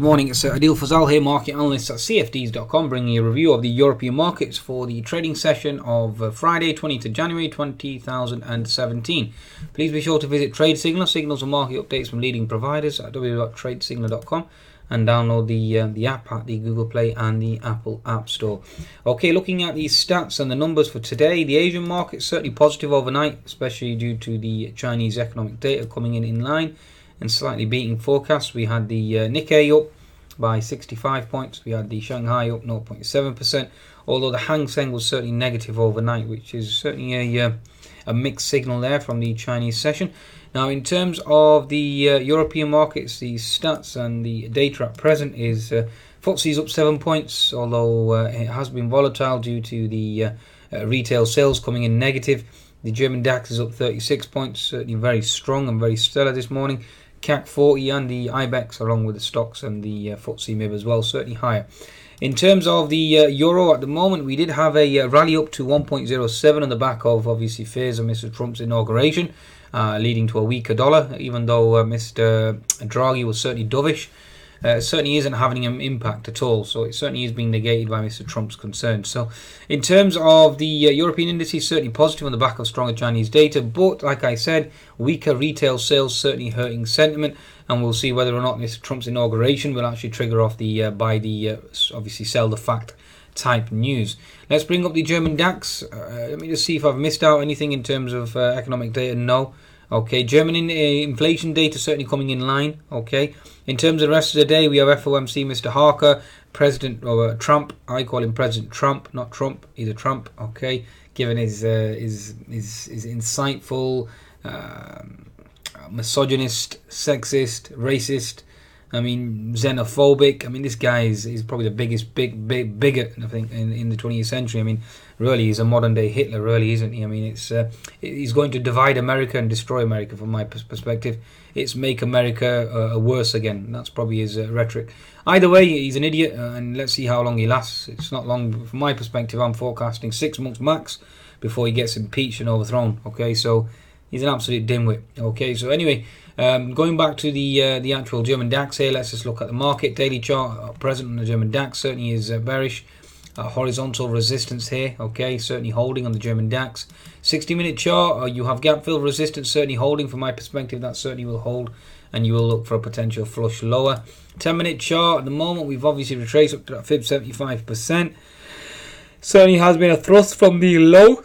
Good morning, it's Adil Fazal here, market analyst at CFDs.com, bringing you a review of the European markets for the trading session of uh, Friday, 20th January 2017. Please be sure to visit Trade Signal, signals and market updates from leading providers at www.tradesignal.com and download the uh, the app at the Google Play and the Apple App Store. Okay, looking at the stats and the numbers for today, the Asian market certainly positive overnight, especially due to the Chinese economic data coming in in line and slightly beating forecasts. We had the uh, Nikkei up by 65 points. We had the Shanghai up 0.7%, although the Hang Seng was certainly negative overnight, which is certainly a, uh, a mixed signal there from the Chinese session. Now, in terms of the uh, European markets, the stats and the data at present is uh, FTSE's up 7 points, although uh, it has been volatile due to the uh, uh, retail sales coming in negative. The German DAX is up 36 points, certainly very strong and very stellar this morning. CAC 40 and the IBEX, along with the Stoxx and the uh, FTSE MIB as well, certainly higher. In terms of the uh, euro at the moment, we did have a uh, rally up to 1.07 on the back of obviously fears of Mr. Trump's inauguration, uh, leading to a weaker dollar, even though uh, Mr. Draghi was certainly dovish uh, certainly isn't having an impact at all. So it certainly is being negated by Mr. Trump's concerns. So in terms of the uh, European indices, certainly positive on the back of stronger Chinese data, but like I said, weaker retail sales certainly hurting sentiment. And we'll see whether or not Mr. Trump's inauguration will actually trigger off the uh, by the uh, obviously sell the fact type news. Let's bring up the German DAX. Uh, let me just see if I've missed out anything in terms of uh, economic data. No. Okay, German in, uh, inflation data certainly coming in line. Okay, in terms of the rest of the day, we have FOMC, Mr. Harker, President uh, Trump. I call him President Trump, not Trump. A Trump. Okay, given his uh, his, his his insightful, um, misogynist, sexist, racist I mean, xenophobic. I mean, this guy is, is probably the biggest big, big bigot I think in, in the 20th century. I mean, really, he's a modern day Hitler, really, isn't he? I mean, it's uh, he's going to divide America and destroy America. From my perspective, it's make America uh, worse again. That's probably his uh, rhetoric. Either way, he's an idiot, uh, and let's see how long he lasts. It's not long. From my perspective, I'm forecasting six months max before he gets impeached and overthrown. Okay, so he's an absolute dimwit. Okay, so anyway. Um, going back to the uh, the actual German DAX here, let's just look at the market daily chart. Uh, present on the German DAX certainly is uh, bearish. Uh, horizontal resistance here, okay, certainly holding on the German DAX. 60 minute chart, uh, you have gap fill resistance certainly holding from my perspective, that certainly will hold and you will look for a potential flush lower. 10 minute chart, at the moment we've obviously retraced up to that fib 75%. Certainly has been a thrust from the low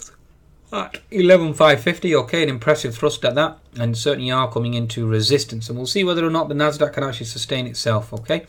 at 11,550. Okay, an impressive thrust at that, and certainly are coming into resistance. And we'll see whether or not the Nasdaq can actually sustain itself. Okay.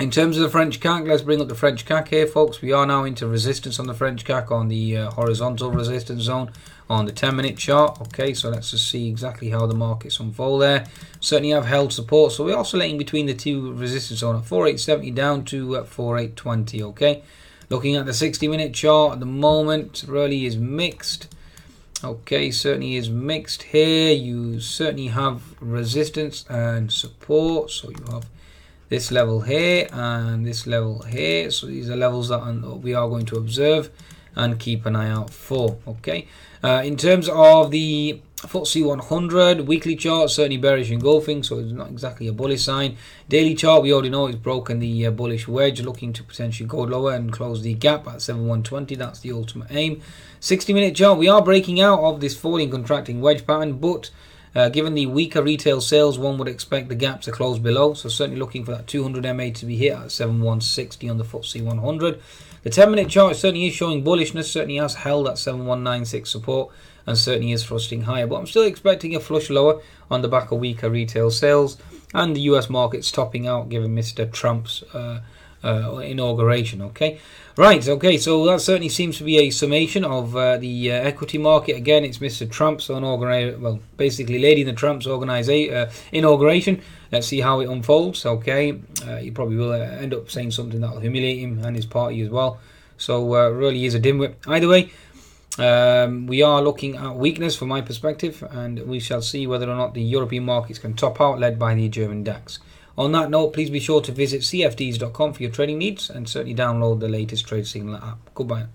In terms of the French CAC, let's bring up the French CAC here, folks. We are now into resistance on the French CAC on the uh, horizontal resistance zone on the 10 minute chart. Okay, so let's just see exactly how the markets unfold there. Certainly have held support, so we're oscillating between the two resistance zone at 4870 down to uh, 4820. Okay. Looking at the 60 minute chart at the moment, really is mixed. Okay, certainly is mixed here. You certainly have resistance and support. So you have this level here and this level here. So these are levels that we are going to observe and keep an eye out for. Okay, uh, in terms of the FTSE 100 weekly chart certainly bearish engulfing, so it's not exactly a bullish sign. Daily chart we already know it's broken the uh, bullish wedge, looking to potentially go lower and close the gap at 7120. That's the ultimate aim. 60 minute chart we are breaking out of this falling contracting wedge pattern, but uh, given the weaker retail sales, one would expect the gap to close below. So certainly looking for that 200 MA to be hit at 7160 on the FTSE 100. The 10 minute chart certainly is showing bullishness, certainly has held at 7196 support and certainly is thrusting higher. But I'm still expecting a flush lower on the back of weaker retail sales and the US markets topping out given Mr. Trump's uh, uh, inauguration. Okay, right. Okay, so that certainly seems to be a summation of uh, the uh, equity market. Again, it's Mr. Trump's inauguration. Well, basically, Lady in the Trump's organization uh, inauguration. Let's see how it unfolds. Okay, uh, he probably will uh, end up saying something that will humiliate him and his party as well. So really is a dimwit. Either way. Um, we are looking at weakness from my perspective, and we shall see whether or not the European markets can top out, led by the German DAX. On that note, please be sure to visit cfds.com for your trading needs and certainly download the latest Trade Signal app. Goodbye.